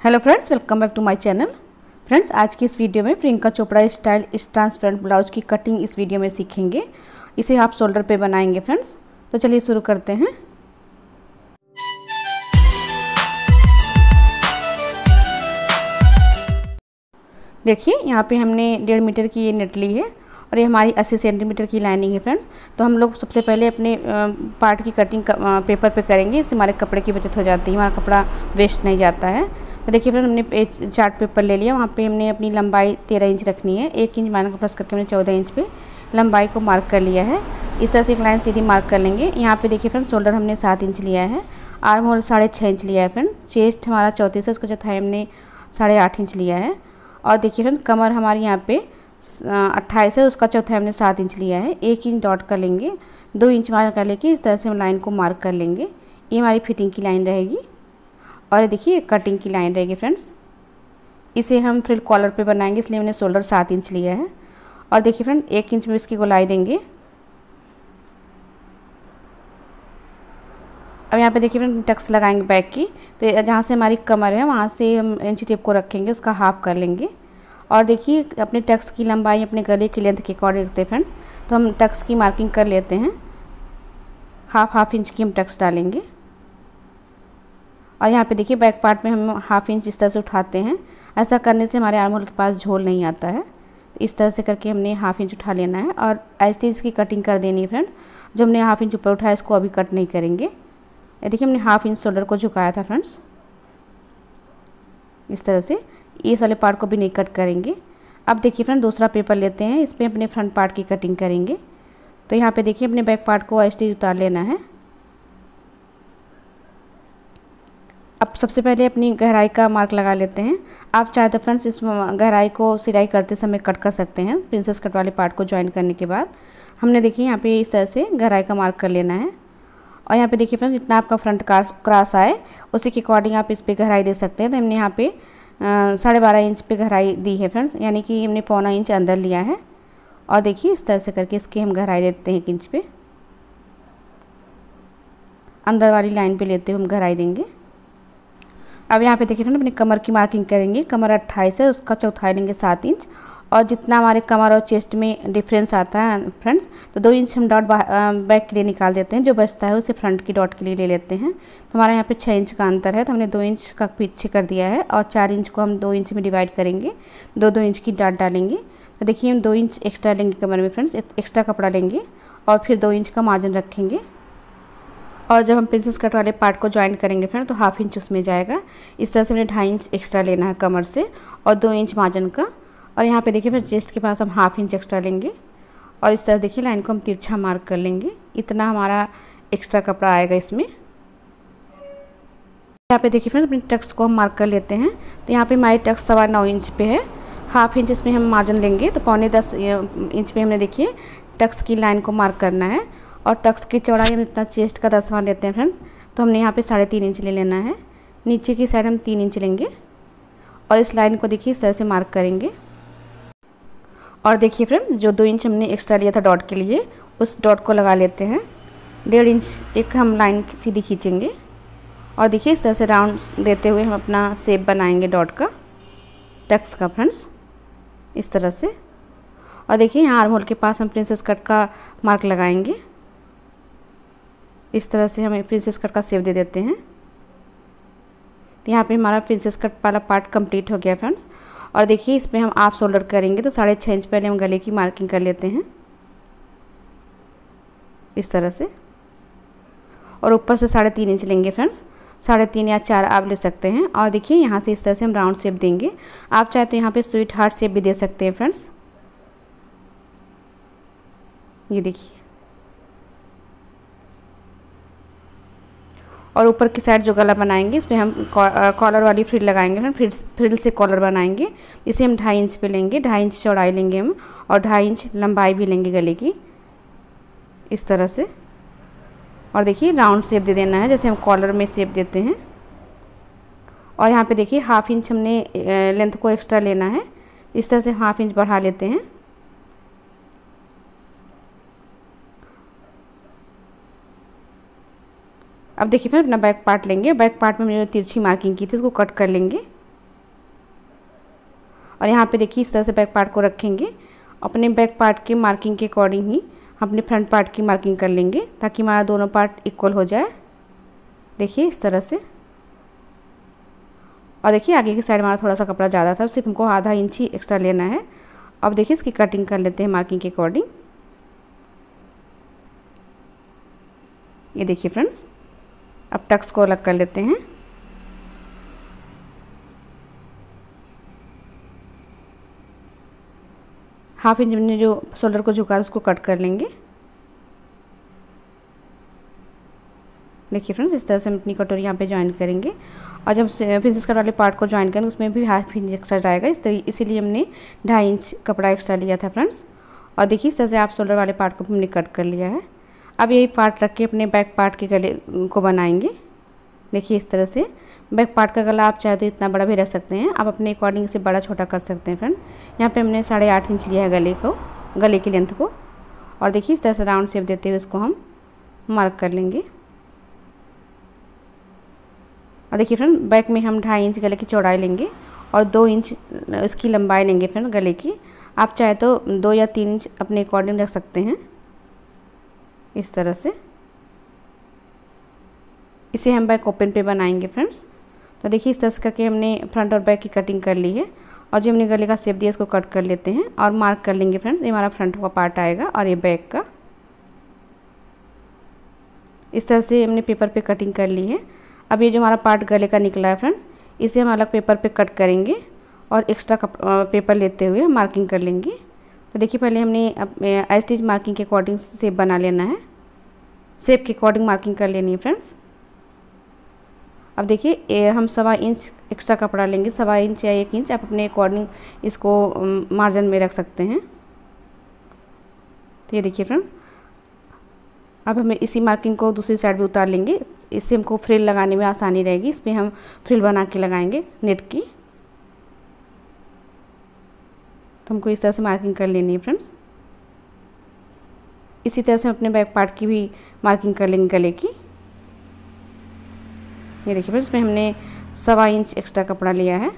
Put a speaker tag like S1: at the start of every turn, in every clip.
S1: Hello friends welcome back to my channel friends आज की इस वीडियो में प्रियंका चोपड़ा स्टाइल इस ट्रांसपेरेंट ब्लाउज की कटिंग इस वीडियो में सीखेंगे। इसे आप शोल्डर पे बनाएँगे फ्रेंड्स तो चलिए शुरू करते हैं। देखिए, यहाँ पे हमने डेढ़ मीटर की ये नेट ली है और ये हमारी 80 सेंटीमीटर की लाइनिंग है फ्रेंड्स तो हम लोग सबसे पहले अपने पार्ट की कटिंग पेपर पे करेंगे। इससे हमारे कपड़े की बचत हो जाती है, हमारा कपड़ा वेस्ट नहीं जाता है। देखिए फ्रेंड, हमने चार्ट पेपर ले लिया। वहाँ पे हमने अपनी लंबाई तेरह इंच रखनी है। एक इंच माइनस प्लस करके हमने चौदह इंच पे लंबाई को मार्क कर लिया है। इस तरह से एक लाइन सीधी मार्क कर लेंगे। यहाँ पे देखिए फ्रेंड, शोल्डर हमने सात इंच लिया है। आर्म होल साढ़े छः इंच लिया है फ्रेंड। चेस्ट हमारा चौंतीस है, उसका चौथाई हमने साढ़े आठ इंच लिया है। और देखिए फ्रेंड, कमर हमारी यहाँ पे अट्ठाईस है, उसका चौथा हमने सात इंच लिया है। एक इंच डॉट कर लेंगे। दो इंच मार्क कर लेके इस तरह से हम लाइन को मार्क कर लेंगे। ये हमारी फिटिंग की लाइन रहेगी। और ये देखिए कटिंग की लाइन रहेगी फ्रेंड्स इसे हम फिर कॉलर पे बनाएँगे, इसलिए मैंने शोल्डर सात इंच लिया है। और देखिए फ्रेंड एक इंच में इसकी गोलाई देंगे। अब यहाँ पे देखिए फ्रेंड टक्स लगाएँगे बैक की। तो जहाँ से हमारी कमर है, वहाँ से हम इंची टेप को रखेंगे, उसका हाफ़ कर लेंगे। और देखिए, अपने टक्स की लंबाई, अपने गले की लेंथ के अकॉर्डिंग रखते हैं फ्रेंड्स तो हम टक्स की मार्किंग कर लेते हैं। हाफ़ हाफ़ इंच की हम टक्स डालेंगे। और यहाँ पे देखिए बैक पार्ट में हम हाफ़ इंच इस तरह से उठाते हैं। ऐसा करने से हमारे आर्म होल के पास झोल नहीं आता है। इस तरह से करके हमने हाफ़ इंच उठा लेना है और ऐसे इसकी कटिंग कर देनी है फ्रेंड जो हमने हाफ़ इंच ऊपर उठाया, इसको अभी कट नहीं करेंगे। देखिए हमने हाफ़ इंच शोल्डर को झुकाया था फ्रेंड्स। इस तरह से इस वाले पार्ट को भी नहीं कट करेंगे। अब देखिए फ्रेंड दूसरा पेपर लेते हैं। इस पर अपने फ्रंट पार्ट की कटिंग करेंगे। तो यहाँ पे देखिए अपने बैक पार्ट को स्टेज उतार लेना है। सबसे पहले अपनी गहराई का मार्क लगा लेते हैं। आप चाहे तो फ्रेंड्स इस गहराई को सिलाई करते समय कट कर सकते हैं प्रिंसेस कट वाले पार्ट को ज्वाइन करने के बाद। हमने देखिए यहाँ पे इस तरह से गहराई का मार्क कर लेना है। और यहाँ पे देखिए फ्रेंड्स जितना आपका फ्रंट क्रॉस आए, उसी के अकॉर्डिंग आप इस पर गहराई दे सकते हैं। तो हमने यहाँ पे साढ़े बारह इंच पे गहराई दी है फ्रेंड्स यानी कि हमने पौना इंच अंदर लिया है। और देखिए इस तरह से करके इसकी हम गहराई देते हैं एक इंच पे। अंदर वाली लाइन पे लेते हुए हम गहराई देंगे। अब यहाँ पे देखिए फ्रेंड, अपनी कमर की मार्किंग करेंगे। कमर अट्ठाईस है, उसका चौथाई लेंगे सात इंच और जितना हमारे कमर और चेस्ट में डिफरेंस आता है फ्रेंड्स तो दो इंच हम डॉट बैक के लिए निकाल देते हैं। जो बचता है उसे फ्रंट की डॉट के लिए ले लेते हैं। तो हमारे यहाँ पे छः इंच का अंतर है तो हमने दो इंच का पीछे कर दिया है। और चार इंच को हम दो इंच में डिवाइड करेंगे। दो दो इंच की डॉट डालेंगे। तो देखिए, हम दो इंच एक्स्ट्रा लेंगे कमर में फ्रेंड्स एक्स्ट्रा कपड़ा लेंगे। और फिर दो इंच का मार्जिन रखेंगे। और जब हम प्रिंसेस कट वाले पार्ट को ज्वाइन करेंगे फ्रेंड तो हाफ़ इंच उसमें जाएगा। इस तरह से हमें ढाई इंच एक्स्ट्रा लेना है कमर से और दो इंच मार्जिन का। और यहाँ पे देखिए फिर चेस्ट के पास हम हाफ़ इंच एक्स्ट्रा लेंगे। और इस तरह देखिए लाइन को हम तिरछा मार्क कर लेंगे। इतना हमारा एक्स्ट्रा कपड़ा आएगा इसमें। यहाँ पे देखिए फ्रेंड अपने टक्स को हम मार्क कर लेते हैं। तो यहाँ पे हमारी टक्स सवा नौ इंच पे है। हाफ़ इंच इसमें हम मार्जिन लेंगे। तो पौने दस इंच पे हमने देखिए टक्स की लाइन को मार्क करना है। और टक्स की चौड़ाई हम इतना चेस्ट का दसवां लेते हैं फ्रेंड तो हमने यहाँ पे साढ़े तीन इंच ले लेना है। नीचे की साइड हम तीन इंच लेंगे और इस लाइन को देखिए इस तरह से मार्क करेंगे। और देखिए फ्रेंड, जो दो इंच हमने एक्स्ट्रा लिया था डॉट के लिए, उस डॉट को लगा लेते हैं। डेढ़ इंच एक हम लाइन सीधी खींचेंगे और देखिए इस तरह से राउंड देते हुए हम अपना सेप बनाएँगे डॉट का, टक्स का फ्रेंड्स, इस तरह से। और देखिए यहाँ आर्म होल के पास हम प्रिंसेस कट का मार्क लगाएँगे। इस तरह से हमें प्रिंसेस कट का शेप दे देते हैं। यहाँ पे हमारा प्रिंसेस कट वाला पार्ट कंप्लीट हो गया फ्रेंड्स और देखिए इसमें हम हाफ़ शोल्डर करेंगे तो साढ़े छः इंच पहले हम गले की मार्किंग कर लेते हैं। इस तरह से। और ऊपर से साढ़े तीन इंच लेंगे फ्रेंड्स साढ़े तीन या चार आप ले सकते हैं। और देखिए, यहाँ से इस तरह से हम राउंड शेप देंगे। आप चाहे तो यहाँ पे स्वीट हार्ट शेप भी दे सकते हैं फ्रेंड्स ये देखिए। और ऊपर की साइड जो गला बनाएँगे, इसमें हम कॉलर वाली फ्रिल लगाएँगे। फिर फ्रिल से कॉलर बनाएँगे। इसे हम ढाई इंच पे लेंगे। ढाई इंच चौड़ाई लेंगे हम और ढाई इंच लंबाई भी लेंगे गले की, इस तरह से। और देखिए, राउंड शेप दे देना है, जैसे हम कॉलर में शेप देते हैं। और यहाँ पे देखिए हाफ़ इंच हमने लेंथ को एक्स्ट्रा लेना है। इस तरह से हाफ़ इंच बढ़ा लेते हैं। अब देखिए फिर अपना बैक पार्ट लेंगे। बैक पार्ट में मैंने तिरछी मार्किंग की थी, उसको कट कर लेंगे। और यहाँ पे देखिए इस तरह से बैक पार्ट को रखेंगे। अपने बैक पार्ट के मार्किंग के अकॉर्डिंग ही अपने फ्रंट पार्ट की मार्किंग कर लेंगे, ताकि हमारा दोनों पार्ट इक्वल हो जाए। देखिए इस तरह से। और देखिए आगे की साइड हमारा थोड़ा सा कपड़ा ज़्यादा था, सिर्फ़ हमको आधा इंच ही एक्स्ट्रा लेना है। अब देखिए इसकी कटिंग कर लेते हैं मार्किंग के अकॉर्डिंग ये देखिए फ्रेंड्स अब टक्स को अलग कर लेते हैं। हाफ़ इंच हमने जो शोल्डर को झुका, उसको कट कर लेंगे। देखिए फ्रेंड्स इस तरह से हम अपनी कटोरी यहाँ पे ज्वाइन करेंगे। और जब फिजिक्स कट वाले पार्ट को ज्वाइन करेंगे, उसमें भी हाफ़ इंच एक्स्ट्रा जाएगा। इस तरीके इसीलिए हमने ढाई इंच कपड़ा एक्स्ट्रा लिया था फ्रेंड्स और देखिए इस तरह से आप शोल्डर वाले पार्ट को भी हमने कट कर लिया है। अब यही पार्ट रख के अपने बैक पार्ट के गले को बनाएँगे। देखिए इस तरह से। बैक पार्ट का गला आप चाहे तो इतना बड़ा भी रख सकते हैं। आप अपने अकॉर्डिंग से बड़ा छोटा कर सकते हैं फ्रेंड यहाँ पे हमने साढ़े आठ इंच लिया है गले को, गले की लेंथ को। और देखिए इस तरह से राउंड शेप देते हुए इसको हम मार्क कर लेंगे। और देखिए फ्रेंड बैक में हम ढाई इंच गले की चौड़ाई लेंगे और दो इंच इसकी लंबाई लेंगे फ्रेंड गले की। आप चाहे तो दो या तीन इंच अपने अकॉर्डिंग रख सकते हैं। इस तरह से। इसे हम बैक ओपन पे बनाएँगे फ्रेंड्स। तो देखिए इस तरह से करके हमने फ्रंट और बैक की कटिंग कर ली है। और जो हमने गले का शेप दिया इसको कट कर लेते हैं और मार्क कर लेंगे फ्रेंड्स। ये हमारा फ्रंट का पार्ट आएगा और ये बैक का। इस तरह से हमने पेपर पे कटिंग कर ली है। अब ये जो हमारा पार्ट गले का निकला है फ्रेंड्स, इसे हम अलग पेपर पे कट करेंगे और एक्स्ट्रा पेपर लेते हुए मार्किंग कर लेंगे। तो देखिए पहले हमने स्टिच मार्किंग के अकॉर्डिंग सेप बना लेना है। सेप के अकॉर्डिंग मार्किंग कर लेनी है फ्रेंड्स अब देखिए हम सवा इंच एक्स्ट्रा कपड़ा लेंगे। सवा इंच या एक इंच आप अपने अकॉर्डिंग इसको मार्जिन में रख सकते हैं। तो ये देखिए फ्रेंड्स अब हमें इसी मार्किंग को दूसरी साइड भी उतार लेंगे। इससे हमको फ्रिल लगाने में आसानी रहेगी। इस पर हम फ्रिल बना के लगाएँगे नेट की। तो हमको इस तरह से मार्किंग कर लेनी है फ्रेंड्स इसी तरह से हम अपने बैक पार्ट की भी मार्किंग कर लेंगे गले की। ये देखिए फ्रेंड्स इसमें हमने सवा इंच एक्स्ट्रा कपड़ा लिया है।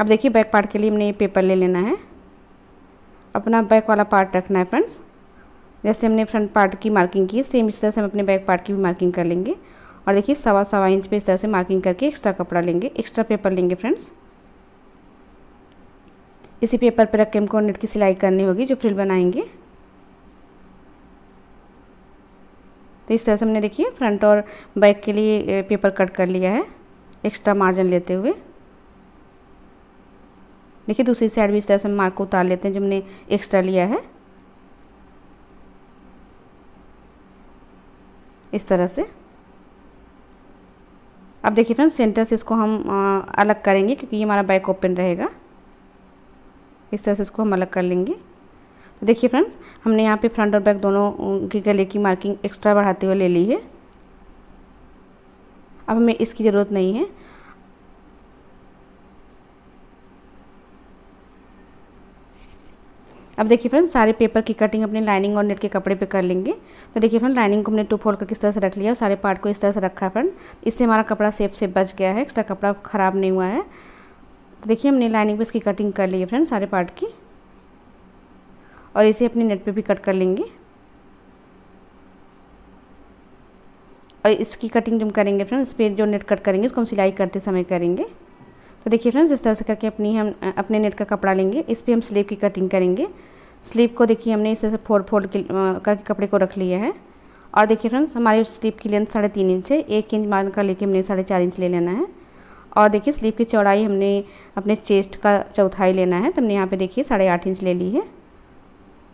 S1: अब देखिए बैक पार्ट के लिए हमने ये पेपर ले लेना है। अपना बैक वाला पार्ट रखना है फ्रेंड्स जैसे हमने फ्रंट पार्ट की मार्किंग की सेम इस तरह से हम अपने बैक पार्ट की भी मार्किंग कर लेंगे। और देखिए सवा सवा इंच पे इस तरह से मार्किंग करके एक्स्ट्रा कपड़ा लेंगे एक्स्ट्रा पेपर लेंगे फ्रेंड्स इसी पेपर पर रख के हमको नेट की सिलाई करनी होगी, जो फ्रिल बनाएँगे। तो इस तरह से हमने देखिए फ्रंट और बैक के लिए पेपर कट कर लिया है एक्स्ट्रा मार्जिन लेते हुए। देखिए दूसरी साइड भी इस तरह से मार्क को उतार लेते हैं जो हमने एक्स्ट्रा लिया है। इस तरह से। अब देखिए फ्रेंड्स सेंटर से इसको हम अलग करेंगे क्योंकि ये हमारा बैक ओपन रहेगा। इस तरह से इसको हम अलग कर लेंगे। तो देखिए फ्रेंड्स हमने यहाँ पे फ्रंट और बैक दोनों की गले की मार्किंग एक्स्ट्रा बढ़ाते हुए ले ली है। अब हमें इसकी ज़रूरत नहीं है। अब देखिए फ्रेंड्स सारे पेपर की कटिंग अपने लाइनिंग और नेट के कपड़े पे कर लेंगे। तो देखिए फ्रेंड लाइनिंग को हमने टू फोल्ड कर किस तरह से रख लिया और सारे पार्ट को इस तरह से रखा है फ्रेंड इससे हमारा कपड़ा सेफ़ से बच गया है एक्स्ट्रा कपड़ा ख़राब नहीं हुआ है। तो देखिए हमने लाइनिंग पे इसकी कटिंग कर ली है फ्रेंड सारे पार्ट की। और इसे अपने नेट पे भी कट कर लेंगे। और इसकी कटिंग जब करेंगे फ्रेंड्स इस पर जो नेट कट करेंगे, उसको हम सिलाई करते समय करेंगे। तो देखिए फ्रेंड्स इस तरह से करके अपनी हम अपने नेट का कपड़ा लेंगे। इस पर हम स्लीव की कटिंग करेंगे। स्लीव को देखिए हमने इस तरह से फोल्ड फोल्ड करके कपड़े को रख लिया है। और देखिए फ्रेंड्स हमारी स्लीव की लेंथ साढ़े तीन इंच है। एक इंच मान कर लेके हमने साढ़े चार इंच ले लेना है। और देखिए स्लीव की चौड़ाई हमने अपने चेस्ट का चौथाई लेना है। तो हमने यहाँ पे देखिए साढ़े आठ इंच ले ली है।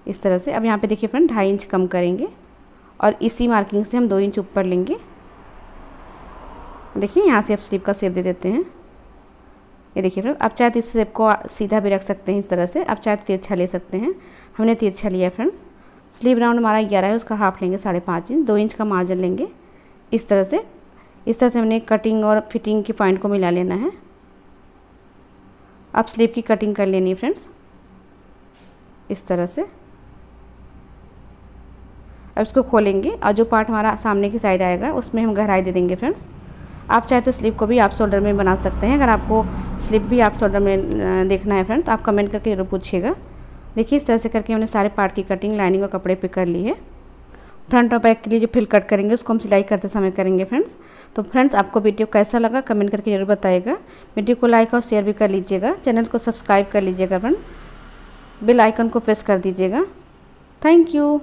S1: इस तरह से। अब यहाँ पे देखिए फ्रेंड, ढाई इंच कम करेंगे और इसी मार्किंग से हम दो इंच ऊपर लेंगे। देखिए, यहाँ से आप स्लीव का सेप दे देते हैं। ये देखिए फ्रेंड, आप चाहे तो इस सेप को सीधा भी रख सकते हैं इस तरह से। आप चाहे तो तिरछा ले सकते हैं। हमने तिरछा लिया है फ्रेंड्स। स्लीव राउंड हमारा ग्यारह है, उसका हाफ़ लेंगे, साढ़े पाँच इंच। दो इंच का मार्जिन लेंगे। इस तरह से। इस तरह से हमने कटिंग और फिटिंग की पॉइंट को मिला लेना है। अब स्लीव की कटिंग कर लेनी है फ्रेंड्स। इस तरह से। अब इसको खोलेंगे और जो पार्ट हमारा सामने की साइड आएगा, उसमें हम गहराई दे देंगे फ्रेंड्स। आप चाहे तो स्लीव को भी आप शोल्डर में बना सकते हैं। अगर आपको स्लिप भी आप शोल्डर में देखना है फ्रेंड्स, आप कमेंट करके ज़रूर पूछिएगा। देखिए, इस तरह से करके हमने सारे पार्ट की कटिंग, लाइनिंग और कपड़े पे कर ली है। फ्रंट और बैक के लिए जो फिल कट करेंगे, उसको हम सिलाई करते समय करेंगे फ्रेंड्स। तो फ्रेंड्स, आपको वीडियो कैसा लगा कमेंट करके ज़रूर बताइएगा। वीडियो को लाइक और शेयर भी कर लीजिएगा। चैनल को सब्सक्राइब कर लीजिएगा फ्रेंड। बेल आइकन को प्रेस कर दीजिएगा। Thank you.